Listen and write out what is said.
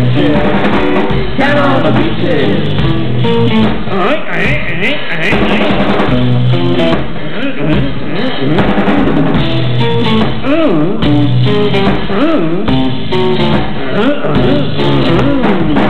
beaches. Down on the beaches. Alright, alright, alright, alright, alright. Oh. Oh. Oh. Oh.